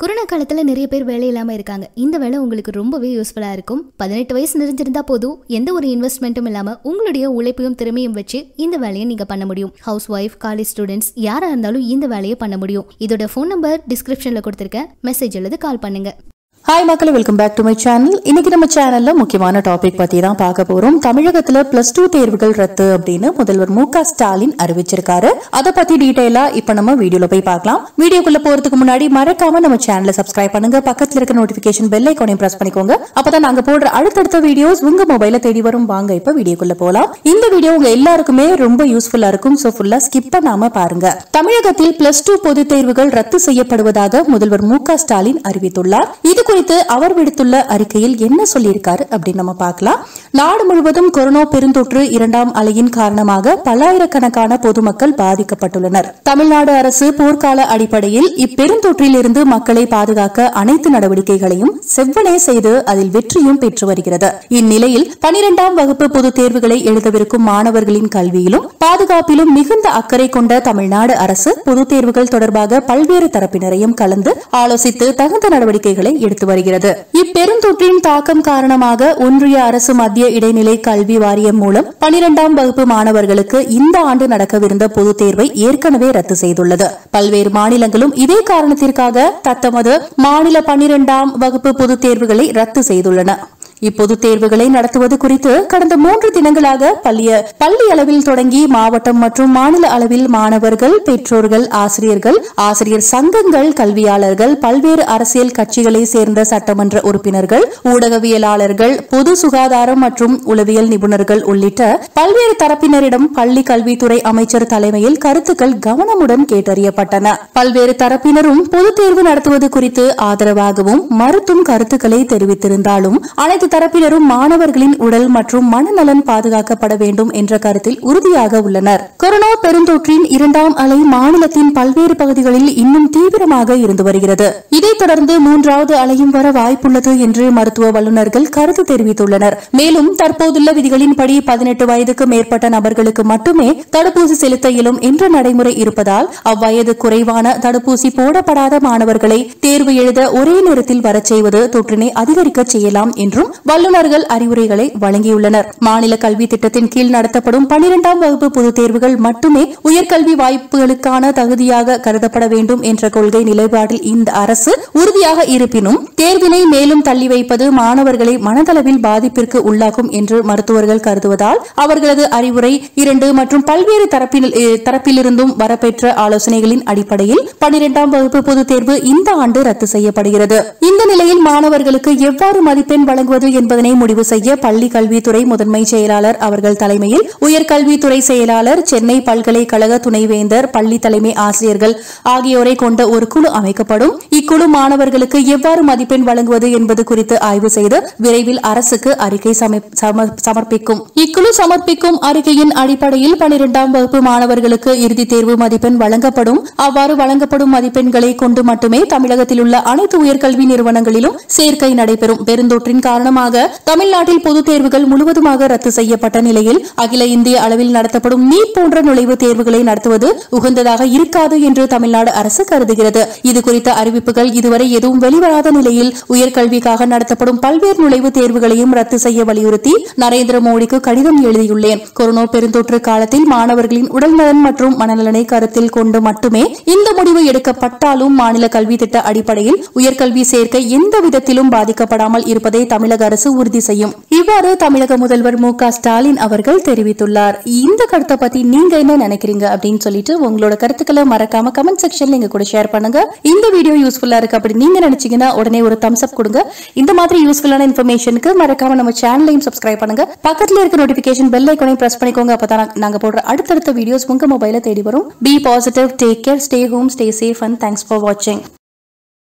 Corona காலத்துல நிறைய பேர் வேலை இல்லாம இருக்காங்க. இந்த வேலை உங்களுக்கு ரொம்பவே யூஸ்ஃபுல்லா இருக்கும். பதினெட்டு வயசு நிறைஞ்சிருந்தா போதும். எந்த ஒரு இன்வெஸ்ட்மெண்ட்டும் இல்லாம உங்களுடைய உழைப்பையும் திறமையும் வச்சு இந்த வேலையை நீங்க பண்ண முடியும். ஹவுஸ் ஒய்ஃப் காலேஜ் ஸ்டூடெண்ட்ஸ் யாரா இருந்தாலும் இந்த வேலையை பண்ண முடியும். இதோட ஃபோன் நம்பர் டிஸ்கிரிப்ஷன்ல கொடுத்துருக்கேன். மெசேஜ் அல்லது கால் பண்ணுங்க. ஹாய் மக்களே welcome back to my channel இன்னைக்கு நம்ம சேனல்ல முக்கியமான டாபிக் பத்தி தான் பார்க்க போறோம். தமிழகத்துல பிளஸ் டூ தேர்வுகள் ரத்து அப்படின்னு முதல்வர் மு ஸ்டாலின் அறிவிச்சிருக்காரு. அதை பத்தி டீடைலா இப்ப நம்ம வீடியோல போய் பார்க்கலாம். வீடியோக்குள்ள போறதுக்கு முன்னாடி மறக்காம நம்ம சேனலை சப்ஸ்கிரைப் பண்ணுங்க. பக்கத்துல இருக்க நோட்டிபிகேஷன் பெல் ஐக்கோனையும் பிரஸ் பண்ணிக்கோங்க. அப்பதான் நாங்க போடுற அடுத்தடுத்த வீடியோஸ் உங்க மொபைல தேடி வரும். வாங்க இப்ப வீடியோக்குள்ள போலாம். இந்த வீடியோ உங்க எல்லாருக்குமே ரொம்ப யூஸ்ஃபுல்லா இருக்கும். சோ ஃபுல்லா ஸ்கிப் பண்ணாம பாருங்க. தமிழகத்தில் பிளஸ் டூ பொது தேர்வுகள் ரத்து செய்யப்படுவதாக முதல்வர் மு ஸ்டாலின் அறிவித்துள்ளார். இது குறித்து அவர் விடுத்துள்ள அறிக்கையில் என்ன சொல்லியிருக்காரு அப்படின்னு நம்ம பார்க்கலாம். நாடு முழுவதும் கொரோனா பெருந்தொற்று இரண்டாம் அலையின் காரணமாக பல்லாயிரக்கணக்கான பொதுமக்கள் பாதிக்கப்பட்டுள்ளனர். தமிழ்நாடு அரசு போர்க்கால அடிப்படையில் இப்பெருந்தொற்றிலிருந்து மக்களை பாதுகாக்க அனைத்து நடவடிக்கைகளையும் செவ்வனே செய்து அதில் வெற்றியும் பெற்று வருகிறது. இந்நிலையில் பனிரெண்டாம் வகுப்பு பொதுத் தேர்வுகளை எழுதவிருக்கும் மாணவர்களின் கல்வியிலும் பாதுகாப்பிலும் மிகுந்த அக்கறை கொண்ட தமிழ்நாடு அரசு பொதுத் தேர்வுகள் தொடர்பாக பல்வேறு தரப்பினரையும் கலந்து ஆலோசித்து தகுந்த நடவடிக்கைகளை எடுத்து வருகிறது. இப்பெருந்தொற்றின் தாக்கம் காரணமாக ஒன்றிய அரசு மத்திய இடைநிலை கல்வி வாரியம் மூலம் பனிரெண்டாம் வகுப்பு மாணவர்களுக்கு இந்த ஆண்டு நடக்கவிருந்த பொதுத் தேர்வை ஏற்கனவே ரத்து செய்துள்ளது. பல்வேறு மாநிலங்களும் இதே காரணத்திற்காக தத்தமது மாநில பனிரெண்டாம் வகுப்பு பொதுத் தேர்வுகளை ரத்து செய்துள்ளன. இப்பொது தேர்வுகளை நடத்துவது குறித்து கடந்த மூன்று தினங்களாக பள்ளிய பள்ளி அளவில் தொடங்கி மாவட்டம் மற்றும் மாநில அளவில் மாணவர்கள் பெற்றோர்கள் ஆசிரியர்கள் ஆசிரியர் சங்கங்கள் கல்வியாளர்கள் பல்வேறு அரசியல் கட்சிகளை சேர்ந்த சட்டமன்ற உறுப்பினர்கள் ஊடகவியலாளர்கள் பொது சுகாதாரம் மற்றும் உளவியல் நிபுணர்கள் உள்ளிட்ட பல்வேறு தரப்பினரிடம் பள்ளி கல்வித்துறை அமைச்சர் தலைமையில் கருத்துக்கள் கவனமுடன் கேட்டறியப்பட்டன. பல்வேறு தரப்பினரும் பொதுத் தேர்வு நடத்துவது குறித்து ஆதரவாகவும் மறுத்தும் கருத்துக்களை தெரிவித்திருந்தாலும் அனைத்து தரப்பினரும் மாணவர்களின் உடல் மற்றும் மனநலன் பாதுகாக்கப்பட வேண்டும் என்ற கருத்தில் உறுதியாக உள்ளனர். கொரோனா பெருந்தொற்றின் இரண்டாம் அலை மாநிலத்தின் பல்வேறு பகுதிகளில் இன்னும் தீவிரமாக இருந்து வருகிறது. இதைத் தொடர்ந்து மூன்றாவது அலையும் வர வாய்ப்புள்ளது என்று மருத்துவ வல்லுநர்கள் கருத்து தெரிவித்துள்ளனர். மேலும் தற்போதுள்ள விதிகளின்படி பதினெட்டு வயதுக்கு மேற்பட்ட நபர்களுக்கு மட்டுமே தடுப்பூசி செலுத்த இயலும் என்ற நடைமுறை இருப்பதால் அவ்வயது குறைவான தடுப்பூசி போடப்படாத மாணவர்களை தேர்வு எழுத ஒரே நேரத்தில் வரச் செய்வது தொற்றினை அதிகரிக்க செய்யலாம் என்றும் வல்லுநர்கள் அறிவுரைகளை வழங்கியுள்ளனர். மாநில கல்வி திட்டத்தின் கீழ் நடத்தப்படும் பனிரெண்டாம் வகுப்பு பொதுத் தேர்வுகள் மட்டுமே உயர்கல்வி வாய்ப்புகளுக்கான தகுதியாக கருதப்பட வேண்டும் என்ற கொள்கை நிலைப்பாட்டில் இந்த அரசு உறுதியாக இருப்பினும் தேர்வினை மேலும் தள்ளி வைப்பது மாணவர்களை மனதளவில் பாதிப்பிற்கு உள்ளாகும் என்று மருத்துவர்கள் கருதுவதால் அவர்களது அறிவுரை இரண்டு மற்றும் பல்வேறு தரப்பிலிருந்தும் வரப்பெற்ற ஆலோசனைகளின் அடிப்படையில் பனிரெண்டாம் வகுப்பு பொதுத் தேர்வு இந்த ஆண்டு ரத்து செய்யப்படுகிறது. இந்த நிலையில் மாணவர்களுக்கு எவ்வாறு மதிப்பெண் வழங்குவது என்பதனை முடிவு செய்ய பள்ளி கல்வித்துறை முதன்மை செயலாளர் அவர்கள் தலைமையில் உயர்கல்வித்துறை செயலாளர் சென்னை பல்கலைக்கழக துணைவேந்தர் பள்ளி தலைமை ஆசிரியர்கள் ஆகியோரை கொண்ட ஒரு குழு அமைக்கப்படும். இக்குழு மாணவர்களுக்கு எவ்வாறு மதிப்பெண் வழங்குவது என்பது குறித்து ஆய்வு செய்து விரைவில் அரசுக்கு அறிக்கை சமர்ப்பிக்கும். இக்குழு சமர்ப்பிக்கும் அறிக்கையின் அடிப்படையில் பனிரெண்டாம் வகுப்பு மாணவர்களுக்கு இறுதித் தேர்வு மதிப்பெண் வழங்கப்படும். அவ்வாறு வழங்கப்படும் மதிப்பெண்களை கொண்டு மட்டுமே தமிழகத்தில் உள்ள அனைத்து உயர்கல்வி நிறுவனங்களிலும் சேர்க்கை நடைபெறும். பெருந்தொற்றின் காரணமாக காரணமாக தமிழ்நாட்டில் பொதுத் தேர்வுகள் முழுவதுமாக ரத்து செய்யப்பட்ட நிலையில் அகில இந்திய அளவில் நடத்தப்படும் நீட் போன்ற நுழைவுத் தேர்வுகளை நடத்துவது உகந்ததாக இருக்காது என்று தமிழ்நாடு அரசு கருதுகிறது. இதுகுறித்த அறிவிப்புகள் இதுவரை எதுவும் வெளிவராத நிலையில் உயர்கல்விக்காக நடத்தப்படும் பல்வேறு நுழைவுத் தேர்வுகளையும் ரத்து செய்ய வலியுறுத்தி நரேந்திர மோடிக்கு கடிதம் எழுதியுள்ளேன். கொரோனா பெருந்தொற்று காலத்தில் மாணவர்களின் உடல்நலன் மற்றும் மனநலனை கருத்தில் கொண்டு மட்டுமே இந்த முடிவு எடுக்கப்பட்டாலும் மாநில கல்வி திட்ட அடிப்படையில் உயர்கல்வி சேர்க்கை எந்த விதத்திலும் பாதிக்கப்படாமல் இருப்பதை தமிழக அரசு உறுதி செய்யும். இவ்வாறு தமிழக முதல்வர் மு ஸ்டாலின் அவர்கள் தெரிவித்துள்ளார். இந்த கருத்தை பத்தி நீங்க என்ன நினைக்கிறீங்க அப்படின்னு சொல்லிட்டு உங்களோட கருத்துக்களை மறக்காம கமெண்ட் செக்ஷன்ல எங்க கூட ஷேர் பண்ணுங்க. இந்த வீடியோ யூஸ்ஃபுல்லா இருக்கு அப்படி நீங்க நினைச்சீங்கன்னா உடனே ஒரு தம்ஸ் அப் கொடுங்க. இந்த மாதிரி யூஸ்ஃபுல்லான இன்ஃபர்மேஷனுக்கு மறக்காம நம்ம சேனலையும் சப்ஸ்கிரைப் பண்ணுங்க. பக்கத்துல இருக்க நோட்டிபிகேஷன் பெல் ஐக்கனையும் பிரஸ் பண்ணிக்கோங்க. அப்பதான் நாங்க போடுற அடுத்தடுத்த வீடியோஸ் உங்க மொபைல தேடி வரும். Be positive take care stay home stay safe and thanks for வாட்சிங்